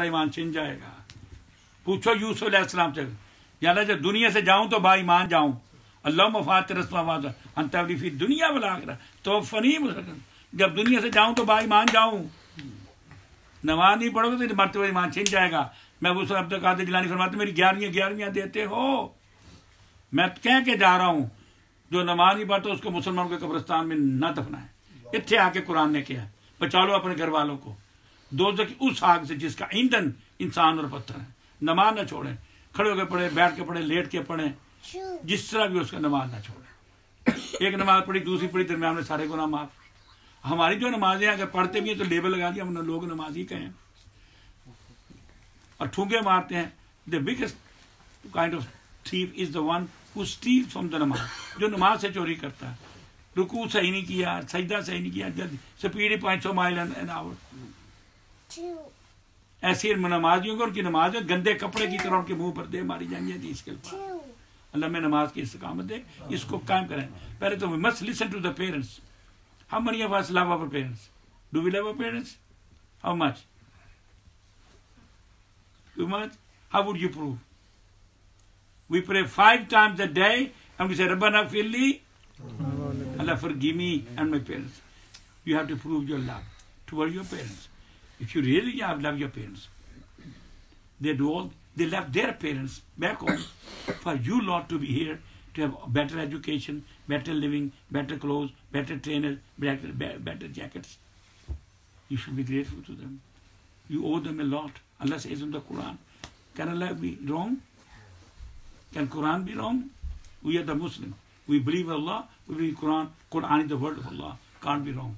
ईमान छिन जाएगा। पूछो यूसुफ अलैहिस्सलाम से, यानी जब दुनिया से जाऊँ तो भाई ईमान जाऊँ। अल्लाह मफात अंतवली दुनिया वाला तो फनी जब दुनिया से जाऊँ तो भाई मान जाऊँ। नमाज़ नहीं पढ़ोगे तो मरते हुए ईमान छिन जाएगा। मैं उस अब तक आते जिलानी फरमाते, मेरी ग्यारहवीं ग्यारहवीं देते हो। मैं कह के जा रहा हूँ, जो नमाज़ नहीं पढ़ता उसको मुसलमान के कब्रस्तान में न दफनाए। इतने आके कुरान ने किया बचा लो अपने घर वालों को। दो की उस आग से जिसका ईंधन इंसान और पत्थर है। नमाज़ न छोड़े। खड़े होकर पढ़े, बैठ के पढ़े, लेट के पढ़े। जिस तरह भी उसका नमाज़ ना छोड़े। एक नमाज़ पढ़ी, दूसरी पढ़ी, दरमियान में सारे गुना माफ़। हमारी जो नमाजें अगर पढ़ते भी हैं तो लेबल लगा दिया हम लोग नमाज़ ही कहें। और ठूँगे मारते हैं। The biggest kind of thief is the one who steal from the नमाज़ जो नमाज़ से चोरी करता है। रुकू सही नहीं किया, सजदा सही नहीं किया स्पीड पाँच सौ माइल एन आवर ऐसी नमाजियों को उनकी नमाज़ गंदे कपड़े की तरह उनके मुँह पर दे मारी जाएँगी हदीस के अल्फाज अल्लाह में नमाज़ की इस्तकामत दे इसको कायम करें। पहले तो we must listen to the parents how many of us love our parents do we love our parents how much too much how would you prove We pray five times a day and we say, Rabbana filli, Allah forgive me and my parents. You have to prove your love toward your parents. If you really love your parents, they do all, they left their parents back home for you, Lord, to be here, to have better education, better living, better clothes, better trainers, better, better jackets. You should be grateful to them. You owe them a lot. Allah says in the Quran. Can Allah be wrong? Can Quran be wrong? We are the Muslim. We believe Allah. We believe Quran. Quran is the word of Allah. Can't be wrong.